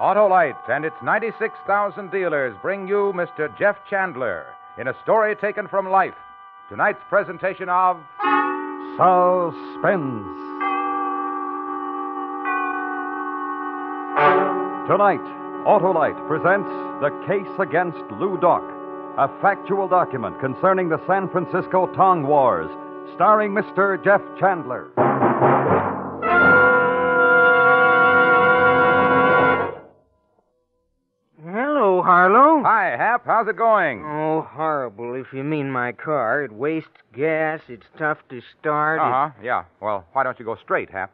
Autolite and its 96,000 dealers bring you Mr. Jeff Chandler in a story taken from life. Tonight's presentation of Suspense. Tonight, Autolite presents The Case Against Lou Doc, a factual document concerning the San Francisco Tong Wars, starring Mr. Jeff Chandler. Hi, Hap. How's it going? Oh, horrible, if you mean my car. It wastes gas. It's tough to start. Uh huh. Yeah. Well, why don't you go straight, Hap?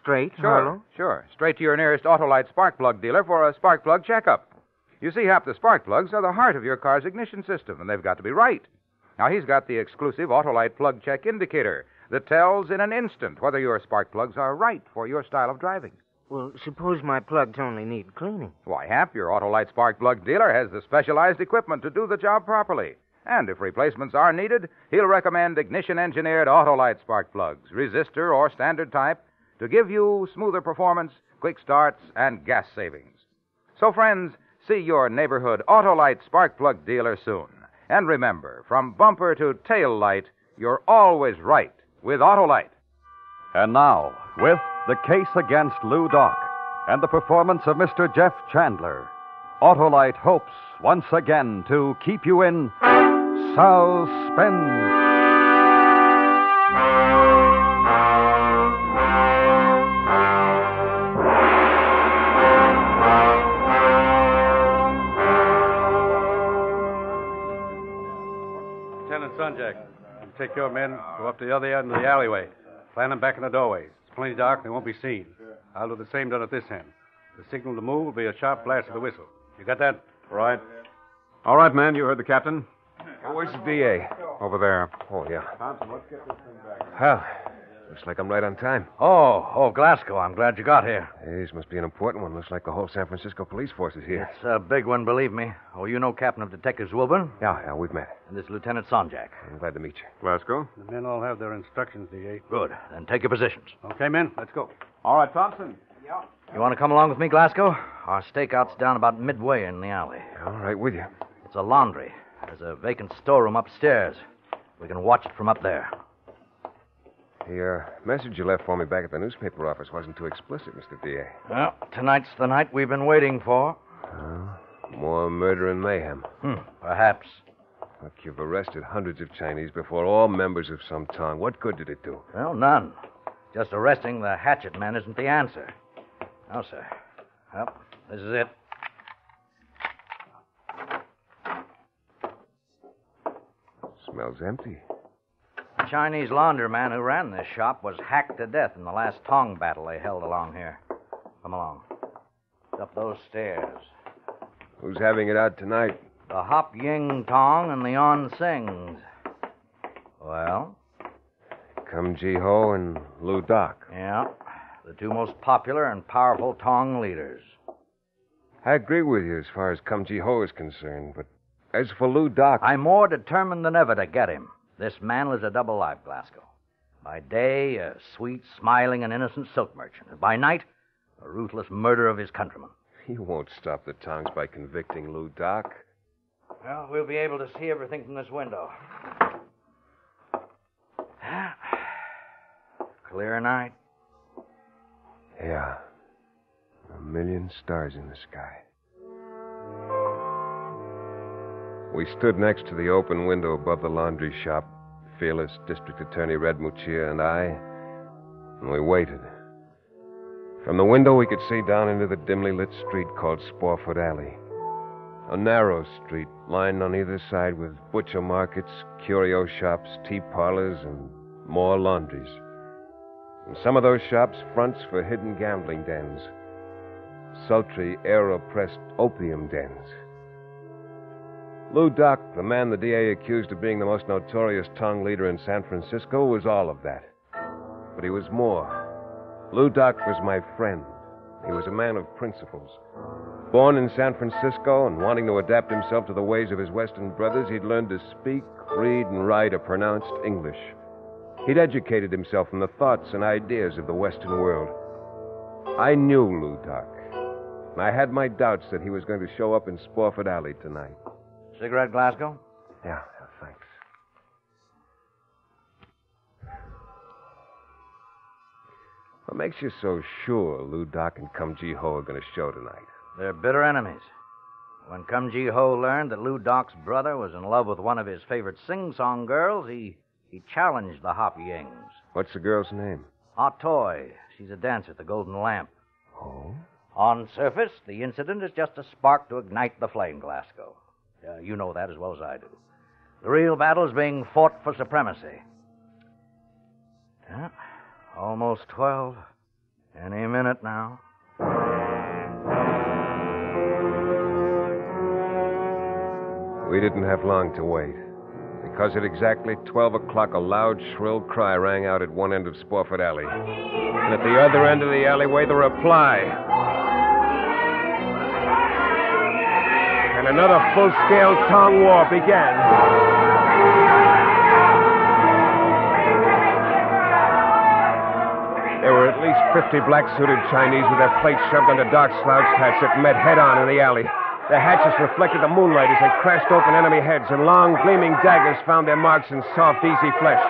Straight, Sure. Harlow? Sure. Straight to your nearest Autolite spark plug dealer for a spark plug checkup. You see, Hap, the spark plugs are the heart of your car's ignition system, and they've got to be right. Now, he's got the exclusive Autolite plug check indicator that tells in an instant whether your spark plugs are right for your style of driving. Well, suppose my plugs only need cleaning. Why, Hap, your Autolite spark plug dealer has the specialized equipment to do the job properly. And if replacements are needed, he'll recommend ignition engineered Autolite spark plugs, resistor or standard type, to give you smoother performance, quick starts, and gas savings. So, friends, see your neighborhood Autolite spark plug dealer soon. And remember, from bumper to tail light, you're always right with Autolite. And now, with The Case Against Lou Doc and the performance of Mr. Jeff Chandler, Autolite hopes once again to keep you in suspense. Lieutenant Sunjack, take your men, go up to the other end of the alleyway. Plant them back in the doorways. It's plenty dark, they won't be seen. I'll do the same down at this end. The signal to move will be a sharp blast of the whistle. You got that? Right. All right, man. You heard the captain. Where's the DA? Over there. Oh, yeah. Thompson, let's get this thing back. Well, looks like I'm right on time. Oh, oh, Glasgow. I'm glad you got here. Hey, this must be an important one. Looks like the whole San Francisco police force is here. It's a big one, believe me. Oh, you know Captain of Detectives Wilburn? Yeah, yeah, we've met. And this Lieutenant Sonjak. I'm glad to meet you. Glasgow. The men all have their instructions, DA. Good. Then take your positions. Okay, men, let's go. All right, Thompson. Yeah. You want to come along with me, Glasgow? Our stakeout's down about midway in the alley. All right, with you. It's a laundry. There's a vacant storeroom upstairs. We can watch it from up there. The uh, message you left for me back at the newspaper office wasn't too explicit, Mr. DA. Well, tonight's the night we've been waiting for. More murder and mayhem. Hmm, perhaps. Look, you've arrested hundreds of Chinese before, all members of some tong. What good did it do? Well, none. Just arresting the hatchet man isn't the answer. No, sir. Well, this is it. Smells empty. The Chinese laundryman who ran this shop was hacked to death in the last Tong battle they held along here. Come along. It's up those stairs. Who's having it out tonight? The Hop Ying Tong and the On Sings. Well, Kum Ji Ho and Lou Doc. yeah. The two most popular and powerful Tong leaders. I agree with you as far as Kum Ji Ho is concerned, but as for Lou Doc. I'm more determined than ever to get him. This man lives a double life, Glasgow. By day, a sweet, smiling, and innocent silk merchant. And by night, a ruthless murderer of his countrymen. He won't stop the tongs by convicting Lou Doc. Well, we'll be able to see everything from this window. Clear night. Yeah. A million stars in the sky. We stood next to the open window above the laundry shop, fearless District Attorney Red Muccio and I, and we waited. From the window, we could see down into the dimly lit street called Spofford Alley. A narrow street lined on either side with butcher markets, curio shops, tea parlors, and more laundries. And some of those shops, fronts for hidden gambling dens, sultry, air oppressed opium dens. Lou Doc, the man the DA accused of being the most notorious tong leader in San Francisco, was all of that. But he was more. Lou Doc was my friend. He was a man of principles. Born in San Francisco and wanting to adapt himself to the ways of his Western brothers, he'd learned to speak, read, and write a pronounced English. He'd educated himself in the thoughts and ideas of the Western world. I knew Lou Doc. And I had my doubts that he was going to show up in Spofford Alley tonight. Cigarette, Glasgow? Yeah, thanks. What makes you so sure Lou Doc and Cum Ji Ho are going to show tonight? They're bitter enemies. When Cum Ji Ho learned that Lou Doc's brother was in love with one of his favorite sing song girls, he, he challenged the Hop Yings. What's the girl's name? Ah Toy. She's a dancer at the Golden Lamp. Oh? On surface, the incident is just a spark to ignite the flame, Glasgow. Uh, you know that as well as I do. The real battle is being fought for supremacy. Yeah, almost 12. Any minute now. We didn't have long to wait. Because at exactly 12 o'clock, a loud, shrill cry rang out at one end of Spofford Alley. And at the other end of the alleyway, the reply. And another full scale Tong War began. There were at least 50 black suited Chinese with their plates shoved under dark slouched hats that met head on in the alley. Their hatches reflected the moonlight as they crashed open enemy heads, and long, gleaming daggers found their marks in soft, easy flesh.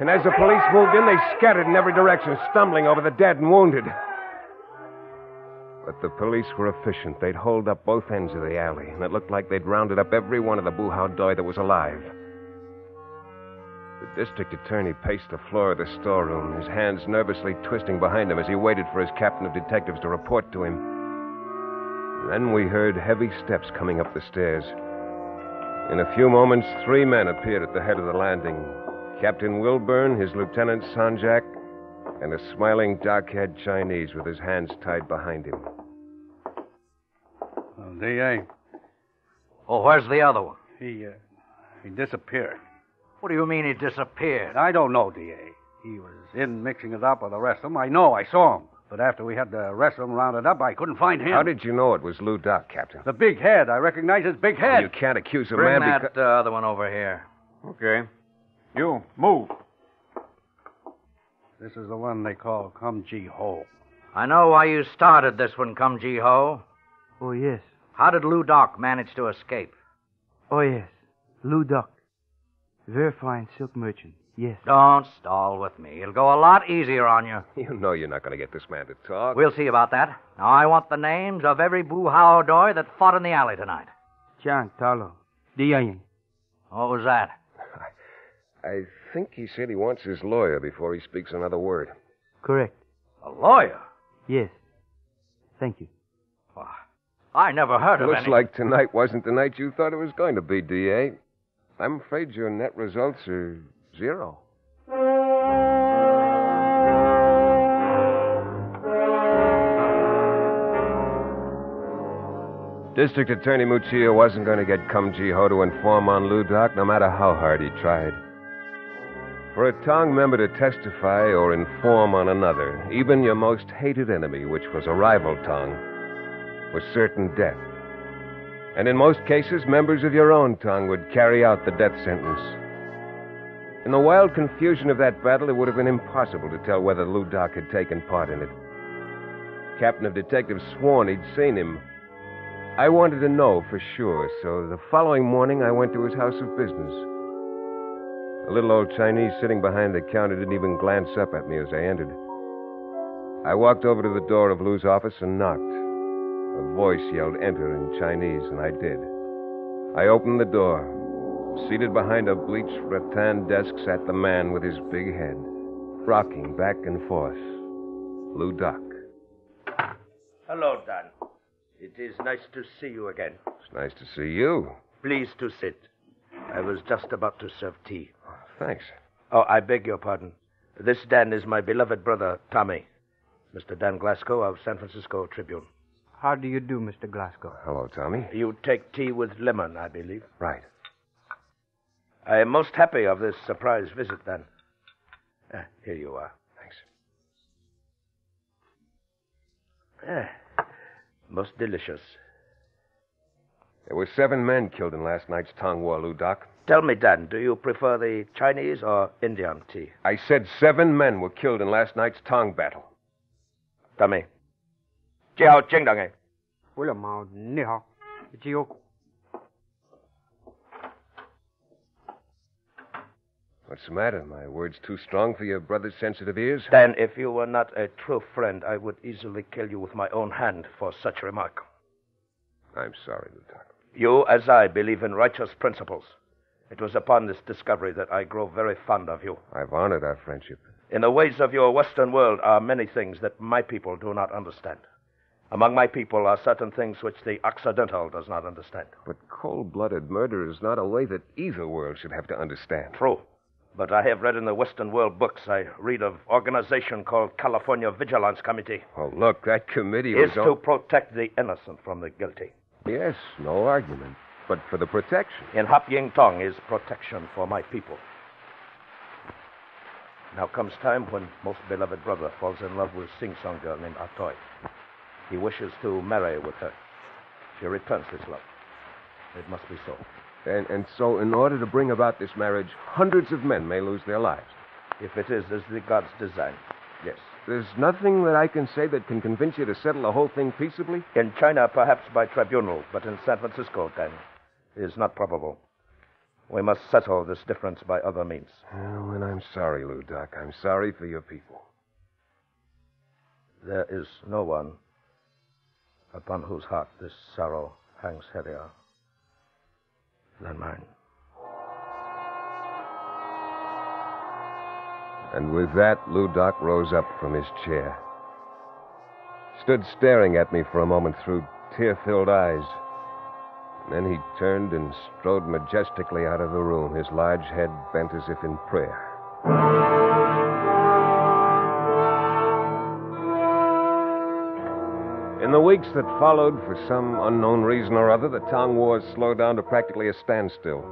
And as the police moved in, they scattered in every direction, stumbling over the dead and wounded. But the police were efficient. They'd holed up both ends of the alley, and it looked like they'd rounded up every one of the boo how doy that was alive. The district attorney paced the floor of the storeroom, his hands nervously twisting behind him as he waited for his captain of detectives to report to him. Then we heard heavy steps coming up the stairs. In a few moments, three men appeared at the head of the landing Captain Wilburn, his Lieutenant Sanjak, and a smiling, dark haired Chinese with his hands tied behind him. Uh, D.A., Oh, where's the other one? he, uh, he disappeared. What do you mean he disappeared? I don't know, D.A. He was in mixing it up with the rest of them. I know, I saw him. But after we had the rest of them rounded up, I couldn't find him. How did you know it was Lou Doc, Captain? The big head. I recognize his big head. You can't accuse a Bring man that because. uh, other one over here. Okay. You, move. This is the one they call Cum Ji Ho. I know why you started this one, Cum Ji Ho. Oh, yes. How did Lou Doc manage to escape? Oh, yes. Lou Doc. Very fine silk merchant. Yes. Don't stall with me. It'll go a lot easier on you. You know you're not going to get this man to talk. We'll see about that. Now, I want the names of every boo how doy that fought in the alley tonight. Chang, Talo. Diang. What was that? I think he said he wants his lawyer before he speaks another word. Correct. A lawyer? Yes. Thank you. I never heard of it. Looks any. like tonight wasn't the night you thought it was going to be, D.A. I'm afraid your net results are zero. District Attorney Muccio wasn't going to get Cum Ji Ho to inform on Lou Doc, no matter how hard he tried. For a Tong member to testify or inform on another, even your most hated enemy, which was a rival Tong, was certain death. And in most cases, members of your own Tong would carry out the death sentence. In the wild confusion of that battle, it would have been impossible to tell whether Lou Doc had taken part in it. Captain of detectives sworn he'd seen him. I wanted to know for sure, so the following morning I went to his house of business. A little old Chinese sitting behind the counter didn't even glance up at me as I entered. I walked over to the door of Lou's office and knocked. A voice yelled enter in Chinese, and I did. I opened the door. Seated behind a bleached rattan desk sat the man with his big head, rocking back and forth. Lou Doc. Hello, Dan. It is nice to see you again. It's nice to see you. Please to sit. I was just about to serve tea. Oh, thanks. Oh, I beg your pardon. This Dan is my beloved brother, Tommy. Mr. Dan Glasgow of San Francisco Tribune. How do you do, Mr. Glasgow? Hello, Tommy. You take tea with lemon, I believe. Right. I am most happy of this surprise visit, then. Ah, here you are. Thanks. Ah, most delicious. There were seven men killed in last night's Tong War, Lou Doc. Tell me, Dan, do you prefer the Chinese or Indian tea? I said seven men were killed in last night's Tong battle. Tommy chị What's the matter? My words too strong for your brother's sensitive ears? Then, if you were not a true friend, I would easily kill you with my own hand for such remark. I'm sorry, Lieutenant. You, as I, believe in righteous principles. It was upon this discovery that I grew very fond of you. I've honored our friendship. In the ways of your Western world are many things that my people do not understand. Among my people are certain things which the Occidental does not understand. But cold blooded murder is not a way that either world should have to understand. True. But I have read in the Western world books, I read of organization called California Vigilance Committee. Oh, look, that committee is was to protect the innocent from the guilty. Yes, no argument. But for the protection. In Hop Ying Tong is protection for my people. Now comes time when most beloved brother falls in love with Sing Song girl named ah Atoy. He wishes to marry with her. She returns his love. It must be so. And, and so, in order to bring about this marriage, hundreds of men may lose their lives. If it is as the gods design, yes. There's nothing that I can say that can convince you to settle the whole thing peaceably? In China, perhaps by tribunal, but in San Francisco, then, it is not probable. We must settle this difference by other means. Oh, and I'm sorry, Lou Doc. I'm sorry for your people. There is no one upon whose heart this sorrow hangs heavier than mine. And with that, Lou Doc rose up from his chair. Stood staring at me for a moment through tear filled eyes. Then he turned and strode majestically out of the room, his large head bent as if in prayer. Weeks that followed, for some unknown reason or other, the Tong Wars slowed down to practically a standstill.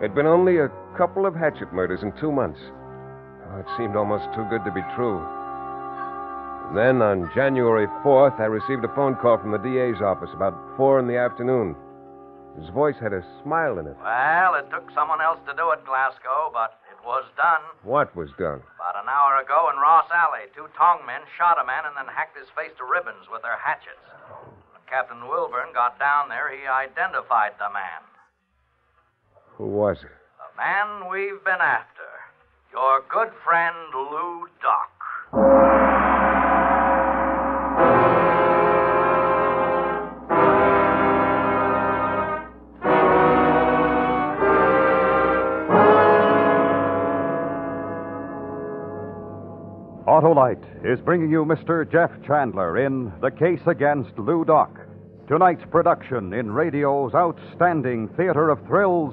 There'd been only a couple of hatchet murders in two months. Oh, it seemed almost too good to be true. And then, on January 4th, I received a phone call from the DA's office about 4 in the afternoon. His voice had a smile in it. Well, it took someone else to do it, Glasgow, but was done. What was done? About an hour ago in Ross Alley, two Tong men shot a man and then hacked his face to ribbons with their hatchets. When Captain Wilburn got down there, he identified the man. Who was it? The man we've been after. Your good friend, Lou Doc. Autolite is bringing you Mr. Jeff Chandler in The Case Against Lou Doc. Tonight's production in radio's outstanding theater of thrills,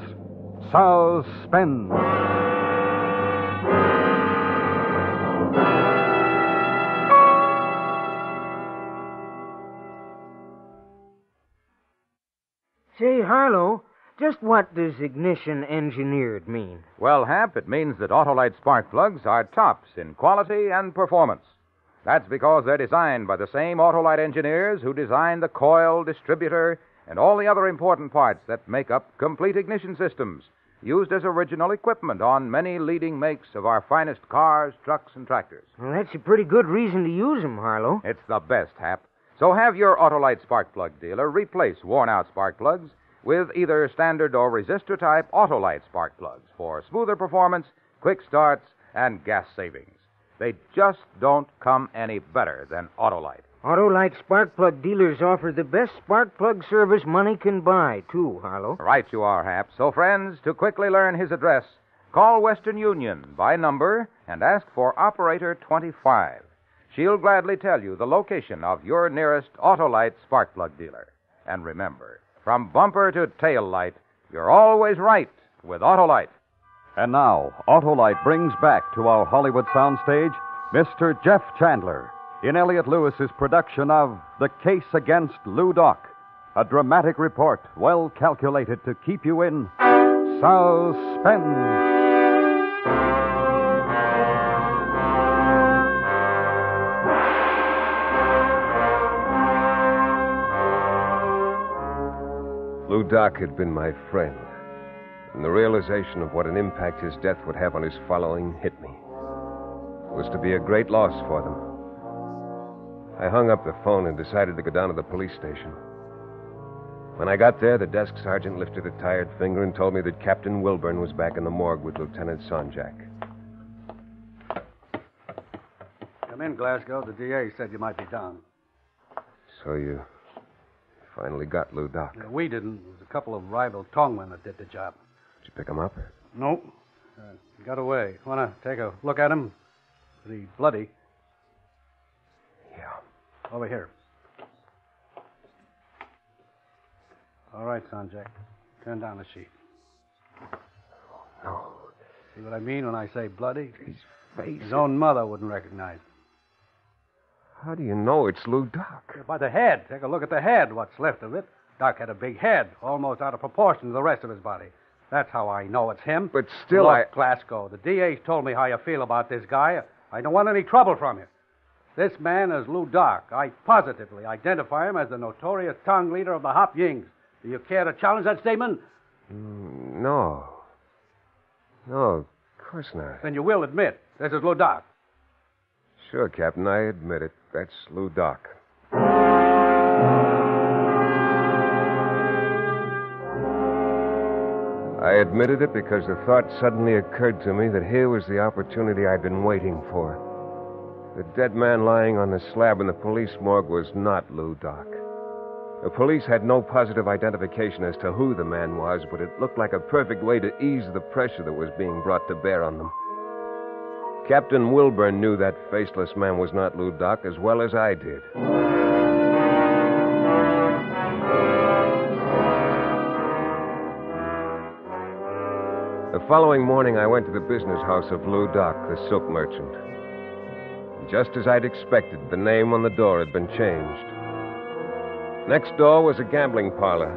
Suspense. Just what does ignition engineered mean? Well, Hap, it means that Autolite spark plugs are tops in quality and performance. That's because they're designed by the same Autolite engineers who designed the coil, distributor, and all the other important parts that make up complete ignition systems, used as original equipment on many leading makes of our finest cars, trucks, and tractors. Well, that's a pretty good reason to use 'em, Harlow. It's the best, Hap. So have your Autolite spark plug dealer replace worn out spark plugs with either standard or resistor type Autolite spark plugs for smoother performance, quick starts, and gas savings. They just don't come any better than Autolite. Autolite spark plug dealers offer the best spark plug service money can buy, too, Harlow. Right you are, Hap. So, friends, to quickly learn his address, call Western Union by number and ask for Operator 25. She'll gladly tell you the location of your nearest Autolite spark plug dealer. And remember, from bumper to tail light, you're always right with Autolite. And now, Autolite brings back to our Hollywood soundstage Mr. Jeff Chandler in Elliott Lewis's production of The Case Against Lou Doc, a dramatic report well calculated to keep you in suspense. Doc had been my friend, and the realization of what an impact his death would have on his following hit me. It was to be a great loss for them. I hung up the phone and decided to go down to the police station. When I got there, the desk sergeant lifted a tired finger and told me that Captain Wilburn was back in the morgue with Lieutenant Sonjak. Come in, Glasgow. The DA said you might be down. So you finally got Lou Doc. Uh, we didn't. It was a couple of rival tongmen that did the job. Did you pick him up? Nope. Uh, got away. Want to take a look at him? Pretty bloody. Yeah. Over here. All right, Sanjay. Turn down the sheet. No. See what I mean when I say bloody? His face. His own mother wouldn't recognize him. How do you know it's Lou Doc? By the head. Take a look at the head, what's left of it. Doc had a big head, almost out of proportion to the rest of his body. That's how I know it's him. But still, Look, I. Glasgow, the DA's told me how you feel about this guy. I don't want any trouble from you. This man is Lou Doc. I positively identify him as the notorious tong leader of the Hop Yings. Do you care to challenge that statement? Mm, No. No, of course not. Then you will admit this is Lou Doc. Sure, Captain, I admit it. That's Lou Doc. I admitted it because the thought suddenly occurred to me that here was the opportunity I'd been waiting for. The dead man lying on the slab in the police morgue was not Lou Doc. The police had no positive identification as to who the man was, but it looked like a perfect way to ease the pressure that was being brought to bear on them. Captain Wilburn knew that faceless man was not Lou Doc as well as I did. The following morning, I went to the business house of Lou Doc, the silk merchant. Just as I'd expected, the name on the door had been changed. Next door was a gambling parlor.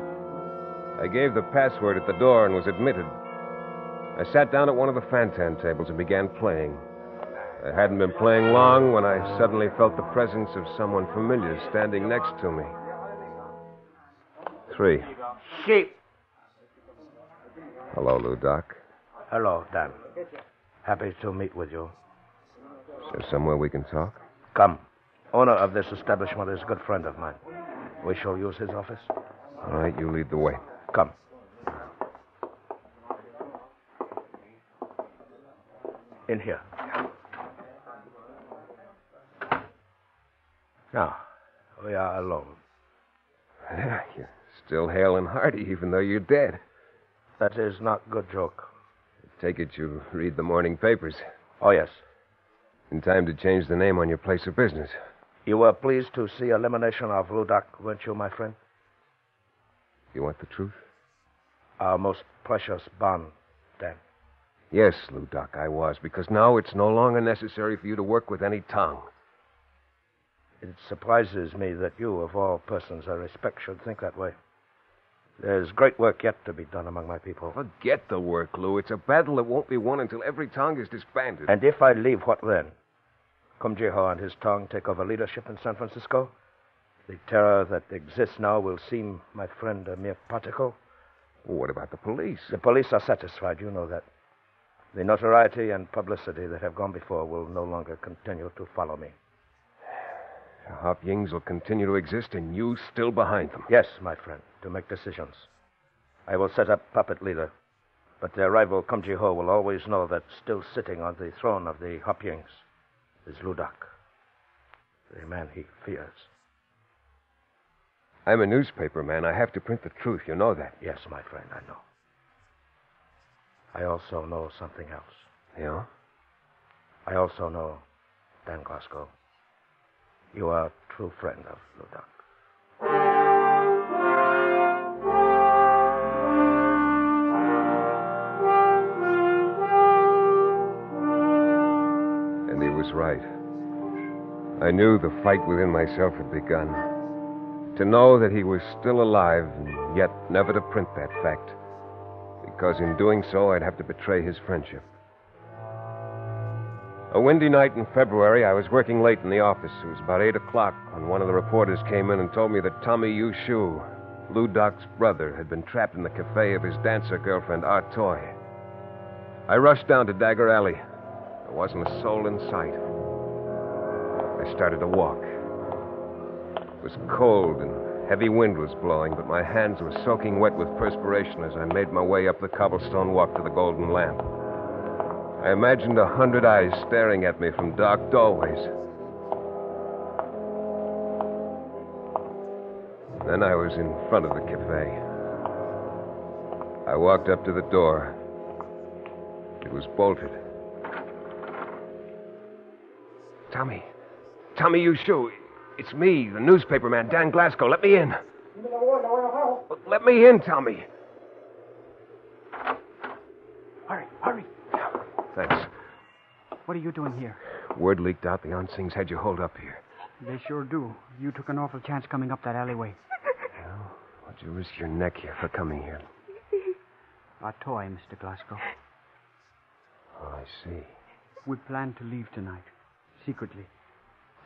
I gave the password at the door and was admitted. I sat down at one of the fantan tables and began playing. I hadn't been playing long when I suddenly felt the presence of someone familiar standing next to me. Three. Sheep. Hello, Lou Doc. Hello, Dan. Happy to meet with you. Is there somewhere we can talk? Come. Owner of this establishment is a good friend of mine. We shall use his office. All right, you lead the way. Come. In here. Now, we are alone. Yeah, You're still hale and hearty, even though you're dead. That is not good joke. Take it you read the morning papers. Oh, yes. In time to change the name on your place of business. You were pleased to see elimination of Lou Doc, weren't you, my friend? You want the truth? Our most precious bond, Dan. Yes, Lou Doc, I was, because now it's no longer necessary for you to work with any tong. It surprises me that you, of all persons I respect, should think that way. There's great work yet to be done among my people. Forget the work, Lou. It's a battle that won't be won until every tong is disbanded. And if I leave, what then? Kumjiho and his tong take over leadership in San Francisco? The terror that exists now will seem, my friend, a mere particle? What about the police? The police are satisfied, you know that. The notoriety and publicity that have gone before will no longer continue to follow me. The Hop Yings will continue to exist, and you still behind them. Yes, my friend, to make decisions. I will set up puppet leader, but their rival Kumjiho will always know that still sitting on the throne of the Hop Yings is Lou Doc, the man he fears. I'm a newspaper man. I have to print the truth. You know that. Yes, my friend, I know. I also know something else. Yeah? I also know, Dan Glasgow, you are a true friend of Lou Doc. And he was right. I knew the fight within myself had begun. To know that he was still alive, and yet never to print that fact. Because in doing so, I'd have to betray his friendship. A windy night in February, I was working late in the office. It was about 8 o'clock when one of the reporters came in and told me that Tommy Yushu, Lou Doc's brother, had been trapped in the cafe of his dancer girlfriend, Artoy. I rushed down to Dagger Alley. There wasn't a soul in sight. I started to walk. It was cold and Heavy wind was blowing, but my hands were soaking wet with perspiration as I made my way up the cobblestone walk to the Golden Lamp. I imagined a hundred eyes staring at me from dark doorways. Then I was in front of the cafe. I walked up to the door. It was bolted. Tommy. Tommy, you shoe. It's me, the newspaper man, Dan Glasgow. Let me in. Let me in, Tommy. Hurry, hurry. Thanks. What are you doing here? Word leaked out the Onsings had you holed up here. They sure do. You took an awful chance coming up that alleyway. Well, why'd you risk your neck here for coming here? A toy, Mr. Glasgow. Oh, I see. We planned to leave tonight, secretly.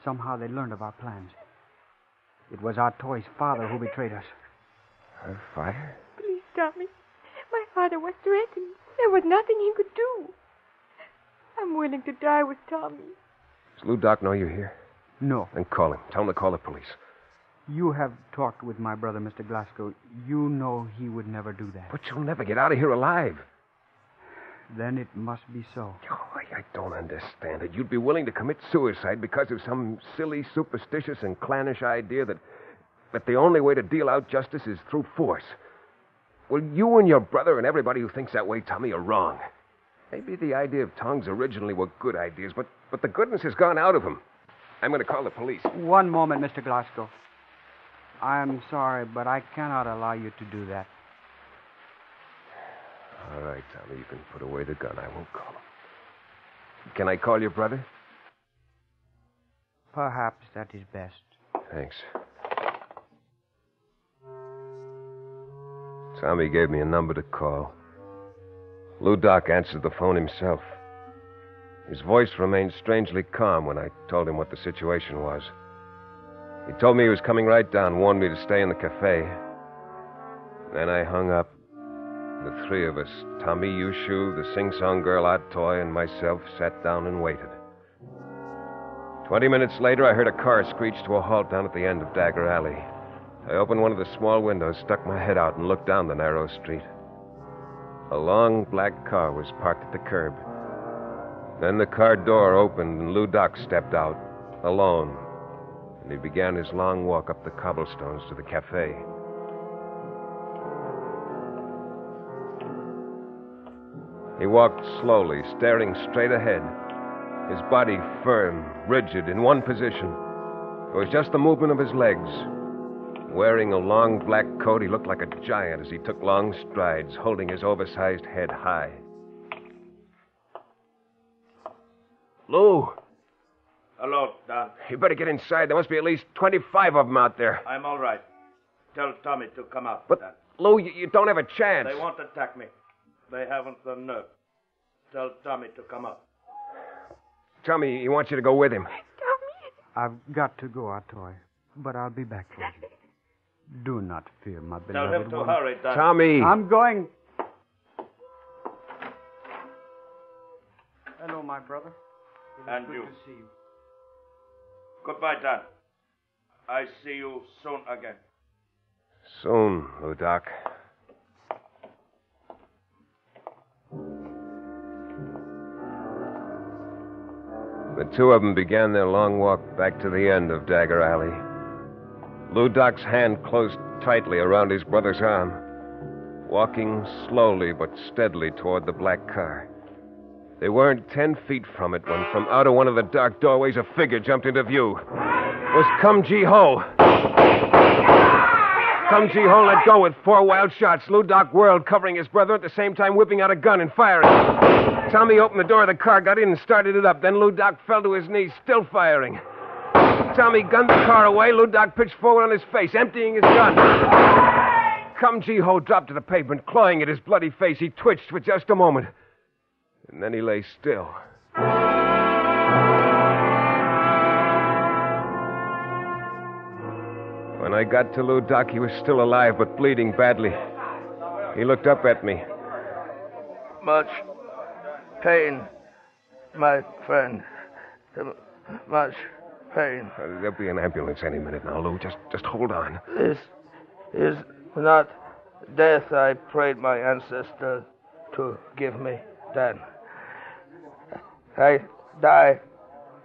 Somehow they learned of our plans. It was our toy's father who betrayed us. Her fire? Please, Tommy. My father was threatened. There was nothing he could do. I'm willing to die with Tommy. Does Lou Doc know you're here? No. Then call him. Tell him to call the police. You have talked with my brother, Mr. Glasgow. You know he would never do that. But you'll never get out of here alive. Then it must be so. Oh, I, I don't understand it. You'd be willing to commit suicide because of some silly, superstitious, and clannish idea that, that the only way to deal out justice is through force. Well, you and your brother and everybody who thinks that way, Tommy, are wrong. Maybe the idea of tongs originally were good ideas, but, but the goodness has gone out of them. I'm going to call the police. One moment, Mr. Glasgow. I'm sorry, but I cannot allow you to do that. All right, Tommy, you can put away the gun. I won't call him. Can I call your brother? Perhaps that is best. Thanks. Tommy gave me a number to call. Lou Doc answered the phone himself. His voice remained strangely calm when I told him what the situation was. He told me he was coming right down, warned me to stay in the cafe. Then I hung up. The three of us, Tommy Yushu, the sing song girl Odd Toy, and myself, sat down and waited. Twenty minutes later, I heard a car screech to a halt down at the end of Dagger Alley. I opened one of the small windows, stuck my head out, and looked down the narrow street. A long black car was parked at the curb. Then the car door opened, and Lou Doc stepped out, alone, and he began his long walk up the cobblestones to the cafe. He walked slowly, staring straight ahead, his body firm, rigid, in one position. It was just the movement of his legs. Wearing a long black coat, he looked like a giant as he took long strides, holding his oversized head high. Lou, Hello, Don. you better get inside. There must be at least 25 of them out there. I'm all right. Tell Tommy to come out, But, Don. Lou, you, you don't have a chance. They won't attack me. They haven't the nerve. Tell Tommy to come out. Tommy, he wants you to go with him. Tommy? I've got to go, Atoy, but I'll be back for you. Do not fear, my beloved. Tell beloved him to one. hurry, Don. Tommy. I'm going. Hello, my brother. And good you. to see you. Goodbye, Don. I see you soon again. Soon, Lou Doc. The two of them began their long walk back to the end of Dagger Alley. Lou Doc's hand closed tightly around his brother's arm, walking slowly but steadily toward the black car. They weren't ten feet from it when, from out of one of the dark doorways, a figure jumped into view. It was Cum Ji Ho. Cum Ji Ho let go with four wild shots. Lou Doc whirled, covering his brother at the same time whipping out a gun and firing. Tommy opened the door of the car, got in, and started it up. Then Lou Doc fell to his knees, still firing. Tommy gunned the car away. Lou Doc pitched forward on his face, emptying his gun. Cum Ji Ho dropped to the pavement, clawing at his bloody face. He twitched for just a moment. And then he lay still. When I got to Lou Doc, he was still alive, but bleeding badly. He looked up at me. Much pain, my friend. Much pain. Uh, there'll be an ambulance any minute now, Lou. Just, just hold on. This is not death I prayed my ancestors to give me then. I die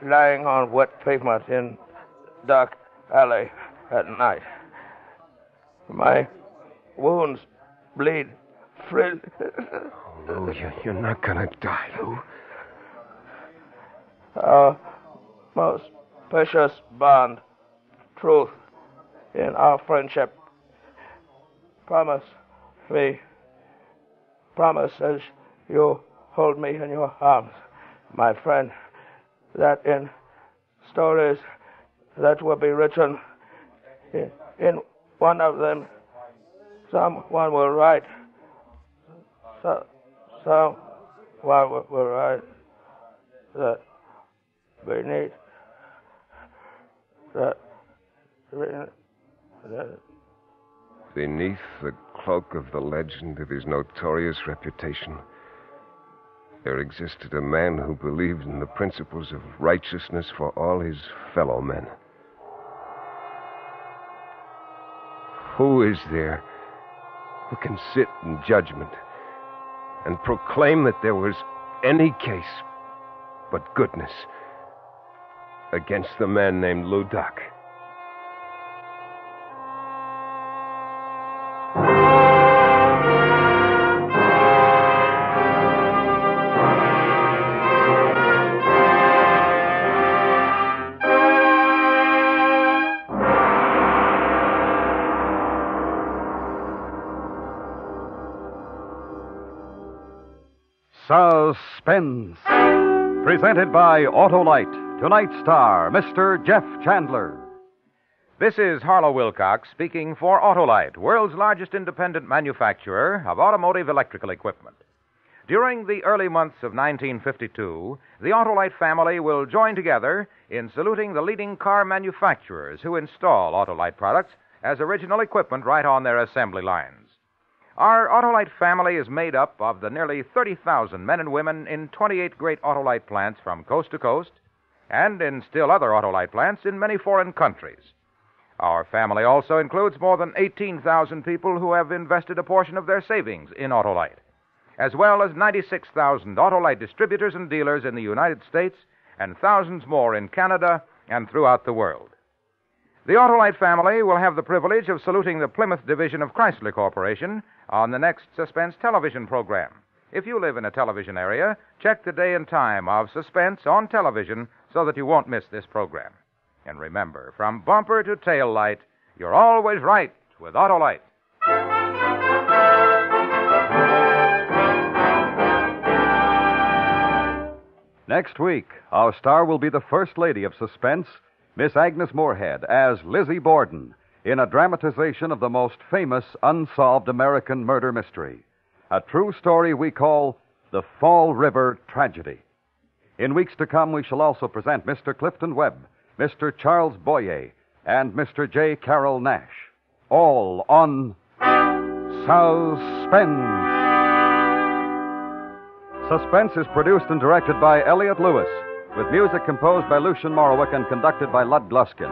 lying on wet pavement in dark alley at night. My wounds bleed freely. Lou, you, you're not gonna die, Lou. Our most precious bond, truth in our friendship. Promise me, promise as you hold me in your arms, my friend, that in stories that will be written, in, in one of them, someone will write, so, someone will, write that beneath Beneath the cloak of the legend of his notorious reputation, there existed a man who believed in the principles of righteousness for all his fellow men. Who is there who can sit in judgment and proclaim that there was any case but goodness against the man named Lou Doc? Suspense. Presented by Autolite. Tonight's star, Mr. Jeff Chandler. This is Harlow Wilcox speaking for Autolite, world's largest independent manufacturer of automotive electrical equipment. During the early months of 1952, the Autolite family will join together in saluting the leading car manufacturers who install Autolite products as original equipment right on their assembly lines. Our Autolite family is made up of the nearly 30,000 men and women in 28 great Autolite plants from coast to coast and in still other Autolite plants in many foreign countries. Our family also includes more than 18,000 people who have invested a portion of their savings in Autolite, as well as 96,000 Autolite distributors and dealers in the United States and thousands more in Canada and throughout the world. The Autolite family will have the privilege of saluting the Plymouth division of Chrysler Corporation on the next Suspense television program. If you live in a television area, check the day and time of Suspense on television so that you won't miss this program. And remember, from bumper to tail light, you're always right with Autolite. Next week, our star will be the First Lady of Suspense, Miss Agnes Moorehead, as Lizzie Borden, in a dramatization of the most famous unsolved American murder mystery. A true story we call The Fall River Tragedy. In weeks to come, we shall also present Mr. Clifton Webb, Mr. Charles Boyer, and Mr. J. Carrol Naish. All on Suspense. Suspense is produced and directed by Elliott Lewis, with music composed by Lucien Moraweck and conducted by Lud Gluskin.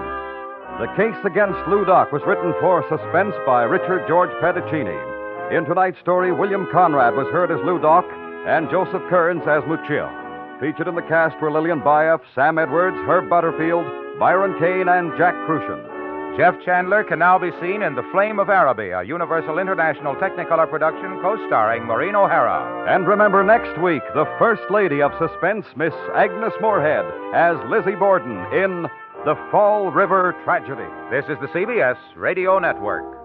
The case against Lou was written for Suspense by Richard George Pedicini. In tonight's story, William Conrad was heard as Lou and Joseph Kearns as Muccio. Featured in the cast were Lillian Buyeff, Sam Edwards, Herb Butterfield, Byron Kane, and Jack Kruschen. Jeff Chandler can now be seen in The Flame of Araby, a Universal International Technicolor production co-starring Maureen O'Hara. And remember next week, the First Lady of Suspense, Miss Agnes Moorehead, as Lizzie Borden in The Fall River Tragedy. This is the CBS Radio Network.